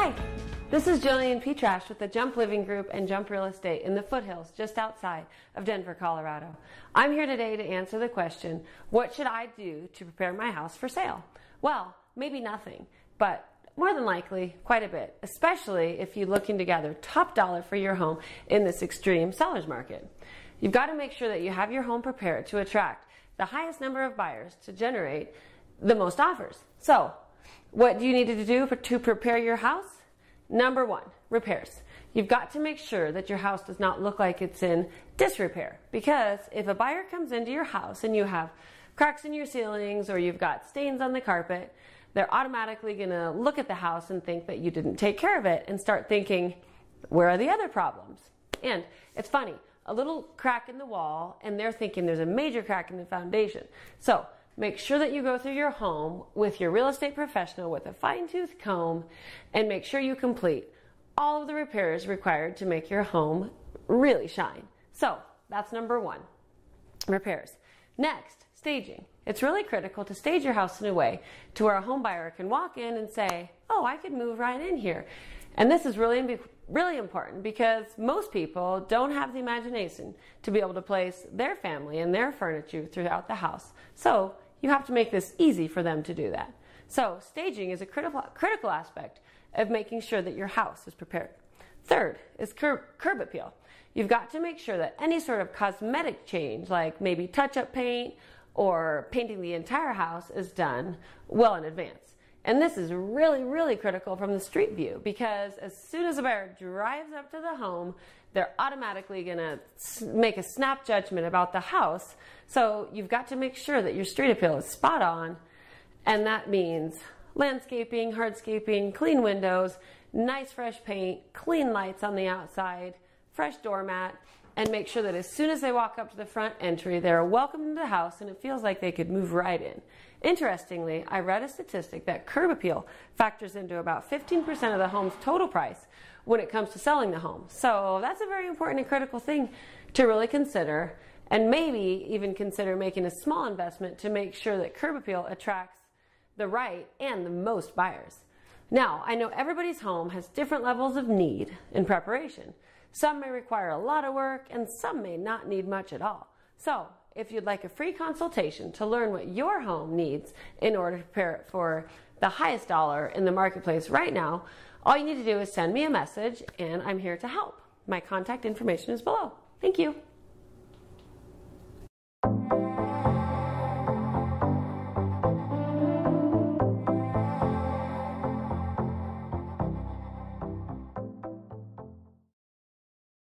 Hi, this is Jillian Petrash with the Jump Living Group and Jump Real Estate in the foothills just outside of Denver, Colorado. I'm here today to answer the question what should I do to prepare my house for sale? Well, maybe nothing, but more than likely quite a bit, especially if you're looking to gather top dollar for your home in this extreme seller's market. You've got to make sure that you have your home prepared to attract the highest number of buyers to generate the most offers. So, what do you need to do for, to prepare your house? Number one, repairs. You've got to make sure that your house does not look like it's in disrepair because if a buyer comes into your house and you have cracks in your ceilings or you've got stains on the carpet, they're automatically going to look at the house and think that you didn't take care of it and start thinking, where are the other problems? And it's funny, a little crack in the wall and they're thinking there's a major crack in the foundation. So Make sure that you go through your home with your real estate professional with a fine tooth comb and make sure you complete all of the repairs required to make your home really shine. So that's number one repairs. Next, staging. It's really critical to stage your house in a way to where a home buyer can walk in and say, Oh, I could move right in here. And this is really, really important because most people don't have the imagination to be able to place their family and their furniture throughout the house. So you have to make this easy for them to do that. So, staging is a critical, critical aspect of making sure that your house is prepared. Third is curb, curb appeal. You've got to make sure that any sort of cosmetic change, like maybe touch up paint or painting the entire house, is done well in advance. And this is really, really critical from the street view because as soon as a buyer drives up to the home, they're automatically going to make a snap judgment about the house. So you've got to make sure that your street appeal is spot on. And that means landscaping, hardscaping, clean windows, nice fresh paint, clean lights on the outside, fresh doormat, and make sure that as soon as they walk up to the front entry, they're welcomed into the house and it feels like they could move right in. Interestingly, I read a statistic that curb appeal factors into about 15% of the home's total price when it comes to selling the home. So that's a very important and critical thing to really consider and maybe even consider making a small investment to make sure that curb appeal attracts the right and the most buyers. Now, I know everybody's home has different levels of need in preparation. Some may require a lot of work and some may not need much at all. So, if you'd like a free consultation to learn what your home needs in order to prepare it for the highest dollar in the marketplace right now, all you need to do is send me a message and I'm here to help. My contact information is below. Thank you.